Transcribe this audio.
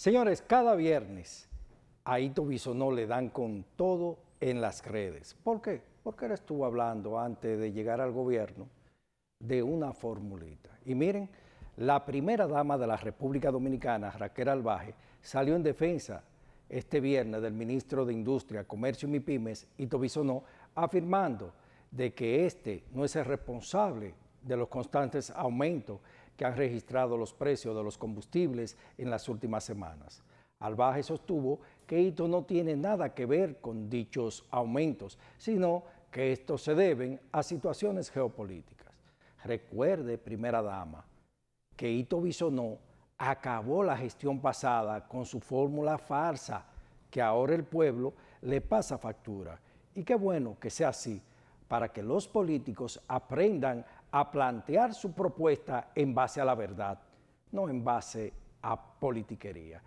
Señores, cada viernes a Ito Bisonó le dan con todo en las redes. ¿Por qué? Porque él estuvo hablando antes de llegar al gobierno de una formulita. Y miren, la primera dama de la República Dominicana, Raquel Albaje, salió en defensa este viernes del ministro de Industria, Comercio y MIPIMES, Ito Bisonó, afirmando de que este no es el responsable de los constantes aumentos que han registrado los precios de los combustibles en las últimas semanas. Albaje sostuvo que esto no tiene nada que ver con dichos aumentos, sino que estos se deben a situaciones geopolíticas. Recuerde, primera dama, que Ito Bisonó acabó la gestión pasada con su fórmula farsa, que ahora el pueblo le pasa factura. Y qué bueno que sea así, para que los políticos aprendan a plantear su propuesta en base a la verdad, no en base a politiquería.